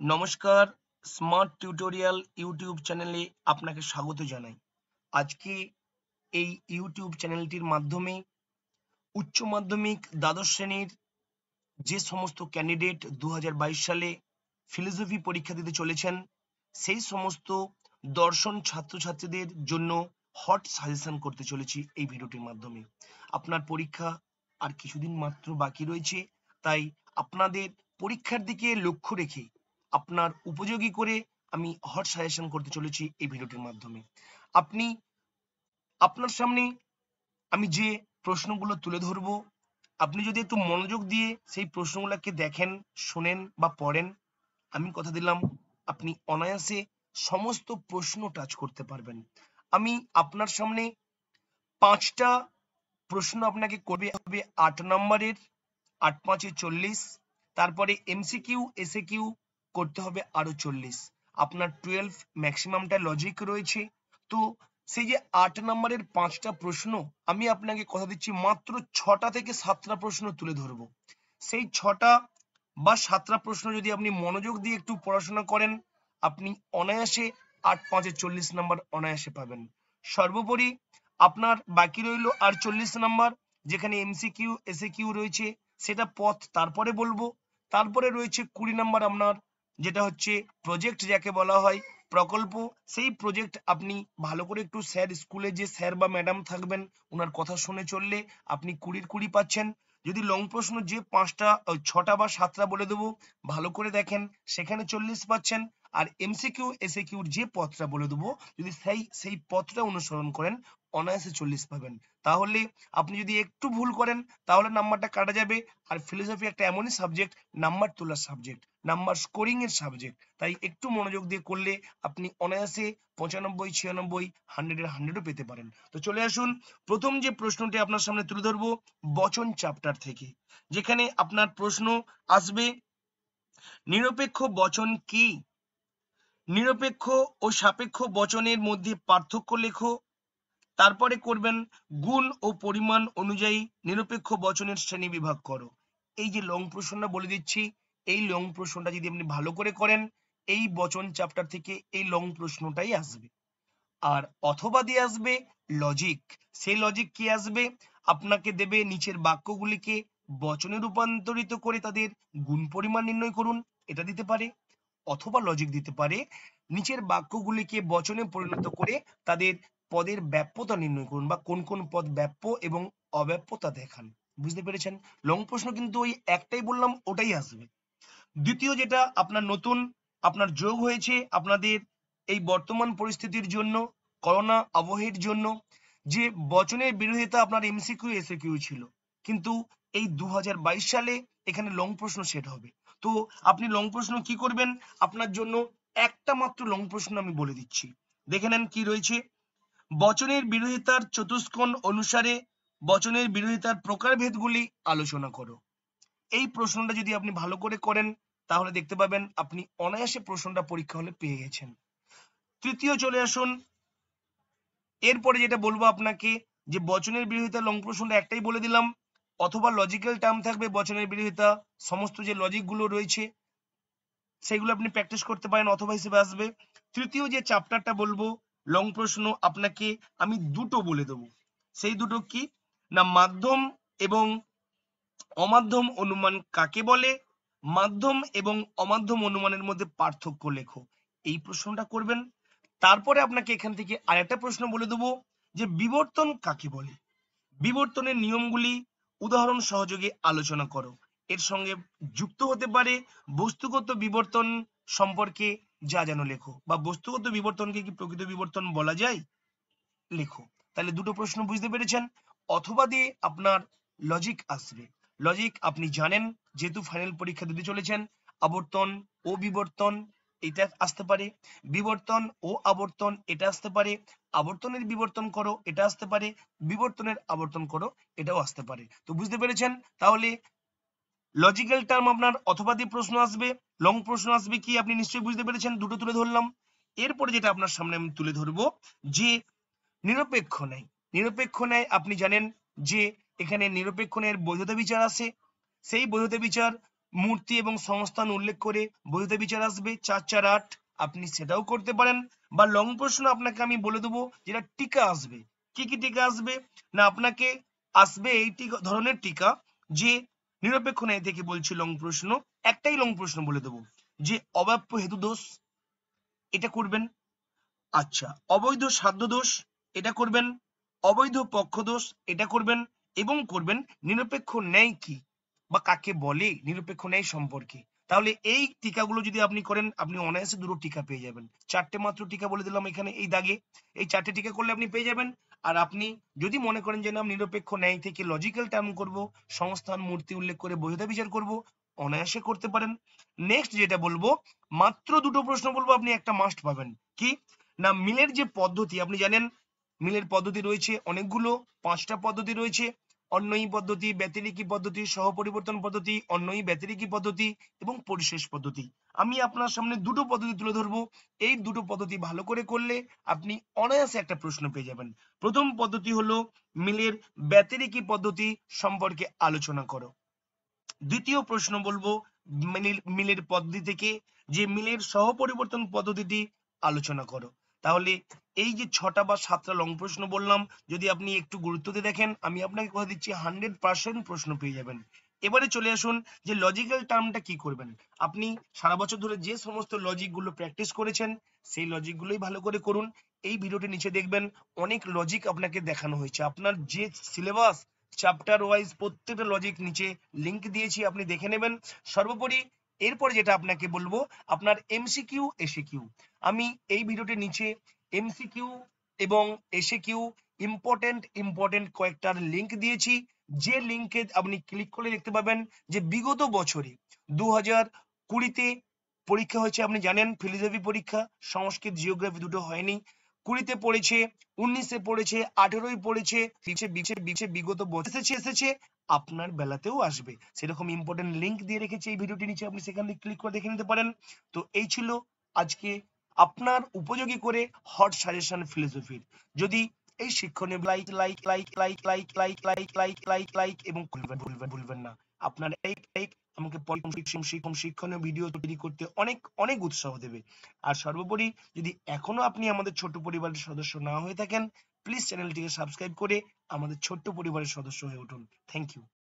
নমস্কার smart tutorial YouTube চ্যানেলে আপনাকে স্বাগত জানাই। আজকে এই ইউটিউব চ্যানেলটির মাধ্যমে উচ্চ মাধ্যমিক দ্বাদশ শ্রেণির যে সমস্ত ক্যান্ডিডেট দু হাজার বাইশ সালে ফিলোসফি পরীক্ষা দিতে চলেছেন, সেই সমস্ত দর্শন ছাত্রছাত্রীদের জন্য হট সাজেশন করতে চলেছি এই ভিডিওটির মাধ্যমে। আপনার পরীক্ষা আর কিছুদিন মাত্র বাকি রয়েছে, তাই আপনাদের পরীক্ষার দিকে লক্ষ্য রেখে আপনার উপযোগী করে আমি হট সাজেশন করতে চলেছি এই ভিডিওটির মাধ্যমে। আপনি, আপনার সামনে আমি যে প্রশ্নগুলো তুলে ধরবো, আপনি যদি একটু মনোযোগ দিয়ে সেই প্রশ্নগুলোকে দেখেন, শোনেন বা পড়েন, আমি কথা দিলাম, আপনি অনায়াসে সমস্ত প্রশ্ন টাচ করতে পারবেন। আমি আপনার সামনে পাঁচটা প্রশ্ন আপনাকে করবে, হবে আট নম্বরের, আট পাঁচে চল্লিশ, তারপরে এমসিকিউ এসে কিউ করতে হবে আরও চল্লিশ। আপনার টুয়েলভ ম্যাক্সিমামটা লজিক রয়েছে। তো সেই যে আট নম্বরের পাঁচটা প্রশ্ন, আমি আপনাকে কথা দিচ্ছি মাত্র ছটা থেকে সাতটা প্রশ্ন তুলে ধরবো। সেই ছটা বা সাতটা প্রশ্ন যদি আপনি মনোযোগ দিয়ে একটু পড়াশোনা করেন, আপনি অনায়াসে আট পাঁচে চল্লিশ নাম্বার অনায়াসে পাবেন। সর্বোপরি আপনার বাকি রইল আর চল্লিশ নাম্বার যেখানে এমসিকিউ এসে কিউ রয়েছে, সেটা পথ। তারপরে বলব, তারপরে রয়েছে কুড়ি নাম্বার আপনার যেটা হচ্ছে প্রজেক্ট যাকে বলা হয় প্রকল্প, সেই প্রজেক্ট আপনি ভালো করে একটু স্যার স্কুলে যে স্যার বা ম্যাডাম থাকবেন ওনার কথা শুনে চললে আপনি কুড়ির কুড়ি পাচ্ছেন। যদি লং প্রশ্ন যে পাঁচটা ছটা বা সাতটা বলে দেবো, ভালো করে দেখেন, সেখানে চল্লিশ পাচ্ছেন। আর এমসিকিউ এসে কিউর যে পথটা বলে দেবো, যদি সেই সেই পথটা অনুসরণ করেন অনায়াসে চল্লিশ পাবেন। তাহলে আপনি যদি একটু ভুল করেন, তাহলে নাম্বারটা কাটা যাবে। আর ফিলোসফি একটা এমনই সাবজেক্ট নাম্বার তোলার সাবজেক্ট নাম্বার স্কোরিং এর সাবজেক্ট তাই একটু মনোযোগ দিয়ে করলে আপনি অনায়াসে পঁচানব্বই, ছিয়ানব্বই হান্ড্রেডের হান্ড্রেডও পেতে পারেন। তো চলে আসুন, প্রথম যে প্রশ্নটি আপনার সামনে তুলে ধরবো, বচন চ্যাপ্টার থেকে। যেখানে আপনার প্রশ্ন আসবে, নিরপেক্ষ বচন কি? নিরপেক্ষ ও সাপেক্ষ বচনের মধ্যে পার্থক্য লেখো। তারপরে করবেন গুণ ও পরিমাণ অনুযায়ী নিরপেক্ষ বচনের শ্রেণি বিভাগ করো। এই যে লং প্রশ্নটা বলে দিচ্ছি, এই লং প্রশ্নটা যদি আপনি ভালো করে করেন, এই বচন চ্যাপ্টার থেকে এই লং প্রশ্নটাই আসবে। আর অথবা দিয়ে আসবে লজিক সেই লজিক কি আসবে? আপনাকে দেবে নিচের বাক্যগুলিকে বচনে রূপান্তরিত করে তাদের গুণ পরিমাণ নির্ণয় করুন, এটা দিতে পারে। অথবা লজিক দিতে পারে, নিচের বাক্যগুলিকে বচনে পরিণত করে তাদের পদের ব্যাপ্যতা নির্ণয় করুন বা কোন কোন পদ ব্যাপ্য এবং অব্যাপ্যতা দেখান। বুঝতে পেরেছেন? লং প্রশ্ন কিন্তু ওই একটাই বললাম, ওটাই আসবে। দ্বিতীয় যেটা, আপনার নতুন, আপনার যোগ হয়েছে, আপনাদের এই বর্তমান পরিস্থিতির জন্য, করোনা আবহের জন্য, যে বচনের বিরোধিতা আপনার এমসিকিউ এসিকিউ ছিল। কিন্তু এই দু হাজার বাইশ সালে এখানে লং প্রশ্ন সেট হবে। তো আপনি লং প্রশ্ন কি করবেন? আপনার জন্য একটা মাত্র লং প্রশ্ন আমি বলে দিচ্ছি। দেখে নেন কি রয়েছে। বচনের বিরোধিতার চতুষ্কোণ অনুসারে বচনের বিরোধিতার প্রকারভেদগুলি আলোচনা করো। এই প্রশ্নটা যদি আপনি ভালো করে করেন, তাহলে দেখতে পাবেন আপনি অনায়াসে প্রশ্নটা পরীক্ষা হলে পেয়ে গেছেন। তৃতীয় চলে আসুন। এরপরে যেটা বলব আপনাকে, যে বচনের বিরোধিতা লং প্রশ্নটা একটাই বলে দিলাম, অথবা লজিক্যাল টার্ম থাকবে বচনের বিরোধিতা, সমস্ত যে লজিকগুলো রয়েছে, সেগুলো আপনি প্র্যাকটিস করতে পারেন অথবা হিসেবে আসবে। তৃতীয় যে চ্যাপ্টারটা বলব লং প্রশ্ন আপনাকে আমি দুটো বলে দেবো। সেই দুটো কি? না, মাধ্যম এবং অমাধ্যম অনুমান কাকে বলে? মাধ্যম এবং অমাধ্যম অনুমানের মধ্যে পার্থক্য লেখো। এই প্রশ্নটা করবেন। তারপরে আপনাকে এখান থেকে আরেকটা প্রশ্ন বলে দেবো যে বিবর্তন কাকে বলে? বিবর্তনের নিয়মগুলি উদাহরণ সহযোগে আলোচনা করো। এর সঙ্গে যুক্ত হতে পারে বস্তুগত বিবর্তন সম্পর্কে যা যেন লেখো। বা বস্তুগত বিবর্তনকে কি প্রকৃত বিবর্তন বলা যায়? লেখো। তাহলে দুটো প্রশ্ন বুঝতে পেরেছেন? অথবা দিয়ে আপনার লজিক আসবে। লজিক আপনি জানেন, যেহেতু ফাইনাল পরীক্ষা দিতে চলেছেন, আবর্তন ও বিবর্তন, এটা আসতে পারে। বিবর্তন ও আবর্তন, এটা আসতে পারে। আবর্তনের বিবর্তন করো, এটা আসতে পারে। বিবর্তনের আবর্তন করো, এটাও আসতে পারে। তো বুঝতে পেরেছেন? তাহলে লজিক্যাল টার্ম আপনার অথবা প্রশ্ন আসবে লং প্রশ্ন আসবে কি আপনি নিশ্চয়ই বুঝতে পেরেছেন, দুটো তুলে ধরলাম। এরপরে যেটা আপনার সামনে আমি তুলে ধরবো, যে নিরপেক্ষ ন্যায়। নিরপেক্ষ ন্যায় আপনি জানেন যে এখানে নিরপেক্ষ ন্যায়ের বৈধতা বিচার আছে। সেই বৈধতা বিচার মূর্তি এবং সংস্থান উল্লেখ করে বৈধতা বিচার আসবে, চার চার আট আপনি সেটাও করতে পারেন। বা লং প্রশ্ন আপনাকে আমি বলে দেবো, যেটা টিকা আসবে। কি কি টিকা আসবে? না, আপনাকে আসবে এই ধরনের টিকা যে নিরপেক্ষ ন্যায় থেকে বলছি লং প্রশ্ন, একটাই লং প্রশ্ন বলে দেবো, যে অব্যাপ্য হেতু দোষ, এটা করবেন? আচ্ছা অবৈধ সাধ্য দোষ, এটা করবেন? অবৈধ পক্ষ দোষ, এটা করবেন? এবং করবেন নিরপেক্ষ ন্যায় কি? বা কাকে বলে নিরপেক্ষ ন্যায় সম্পর্কে? তাহলে এই টিকাগুলো যদি আপনি করেন, আপনি অনায়াসে দুটো টিকা পেয়ে যাবেন। চারটে মাত্র টিকা বলে দিলাম এখানে এই দাগে। এই চারটে টিকা করলে আপনি পেয়ে যাবেন। আর আপনি যদি মনে করেন যে না নিরপেক্ষ ন্যায় থেকে লজিক্যাল টার্ম করব সংস্থান মূর্তি উল্লেখ করে বৈধতা বিচার করব, অনায়াসে করতে পারেন। নেক্সট যেটা বলব, মাত্র দুটো প্রশ্ন বলব, আপনি একটা মাস্ট পাবেন। কি? না, মিলের যে পদ্ধতি, আপনি জানেন, মিলের পদ্ধতি রয়েছে অনেকগুলো, পাঁচটা পদ্ধতি রয়েছে। অন্যই পদ্ধতি, ব্যতিরিকী পদ্ধতি সহ পরিবর্তন পদ্ধতি, অন্যই ব্যতিরিকী পদ্ধতি এবং পরিশেষ পদ্ধতি। আমি আপনার সামনে দুটো পদ্ধতি তুলে ধরবো। এই দুটো পদ্ধতি ভালো করে করলে আপনি অনায়াসে একটা প্রশ্ন পেয়ে যাবেন। প্রথম পদ্ধতি হলো মিলের ব্যতিরিকী পদ্ধতি সম্পর্কে আলোচনা করো। দ্বিতীয় প্রশ্ন বলব মিল- মিলের পদ্ধতি থেকে যে মিলের সহপরিবর্তন পদ্ধতিটি আলোচনা করো। তাহলে এই যে ছটা বা সাতটা লং প্রশ্ন বললাম, যদি আপনি একটু গুরুত্ব দিয়ে দেখেন, আমি আপনাকে কথা দিচ্ছি, হান্ড্রেড পার্সেন্ট প্রশ্ন পেয়ে যাবেন। এবারে চলে আসুন যে লজিক্যাল টার্মটা কি করবেন? আপনি সারা বছর ধরে যে সমস্ত লজিকগুলো প্র্যাকটিস করেছেন, সেই লজিক গুলোই ভালো করে করুন। এই ভিডিওটি নিচে দেখবেন, অনেক লজিক আপনাকে দেখানো হয়েছে। আপনার যে সিলেবাস চ্যাপ্টার ওয়াইজ প্রত্যেকটা লজিক নিচে লিংক দিয়েছি, আপনি দেখে নেবেন। সর্বোপরি এরপর যেটা আপনাকে বলব, আপনার এমসিকিউ এসিকিউ আমি এই ভিডিওটির নিচে এমসিকিউ এবং এসিকিউ ইম্পর্টেন্ট ইম্পর্টেন্ট কয়েকটার লিংক দিয়েছি। যে লিংকে আপনি ক্লিক করলে দেখতে পাবেন যে বিগত বছরে দু হাজার কুড়িতে পরীক্ষা হয়েছে, আপনি জানেন ফিলোসফি পরীক্ষা, সংস্কৃত জিওগ্রাফি দুটো হয়নি। কুড়িতে পড়েছে, উনিশে পড়েছে, আঠেরোই পড়েছে বিগত বছর। এসেছে এসেছে আপনার বেলাতেও আসবে। সেরকম ইম্পর্টেন্ট লিংক দিয়ে রেখেছি এই ভিডিওটি নিচে আপনি সেখানে ক্লিক করে দেখে নিতে পারেন। তো এই ছিল আজকে আপনার উপযোগী করে হট সাজেশন ফিলোসফির যদি এই শিক্ষণীয় like like like like like like like like like like এবং ভুলবেন ভুলবেন ভুলবেন না। আপনার লাইক লাইক আমাকে শিক্ষণীয় ভিডিও তৈরি করতে অনেক অনেক উৎসাহ দেবে। আর সর্বোপরি যদি এখনও আপনি আমাদের ছোট পরিবারের সদস্য না হয়ে থাকেন প্লিজ চ্যানেলটিকে সাবস্ক্রাইব করে আমাদের ছোট্ট পরিবারের সদস্য হয়ে উঠুন। Thank you